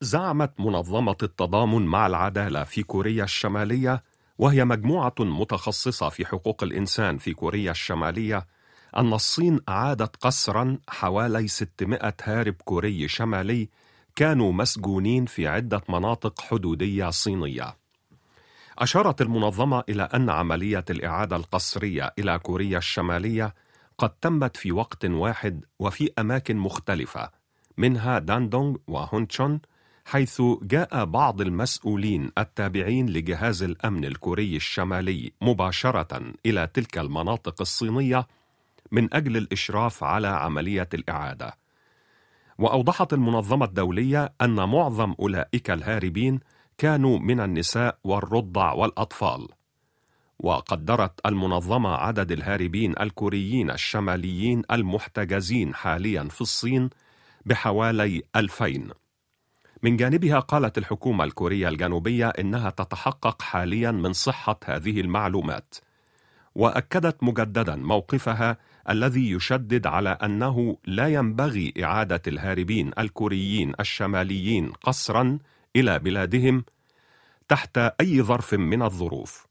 زعمت منظمة التضامن مع العدالة في كوريا الشمالية وهي مجموعة متخصصة في حقوق الإنسان في كوريا الشمالية أن الصين أعادت قسرا حوالي 600 هارب كوري شمالي كانوا مسجونين في عدة مناطق حدودية صينية. أشارت المنظمة إلى أن عملية الإعادة القسرية إلى كوريا الشمالية قد تمت في وقت واحد وفي أماكن مختلفة منها داندونغ وهونشون حيث جاء بعض المسؤولين التابعين لجهاز الأمن الكوري الشمالي مباشرة إلى تلك المناطق الصينية من أجل الإشراف على عملية الإعادة. وأوضحت المنظمة الدولية أن معظم أولئك الهاربين كانوا من النساء والرضع والأطفال. وقدرت المنظمة عدد الهاربين الكوريين الشماليين المحتجزين حاليا في الصين بحوالي ألفين. من جانبها قالت الحكومة الكورية الجنوبية إنها تتحقق حاليا من صحة هذه المعلومات وأكدت مجددا موقفها الذي يشدد على أنه لا ينبغي إعادة الهاربين الكوريين الشماليين قسرا إلى بلادهم تحت أي ظرف من الظروف.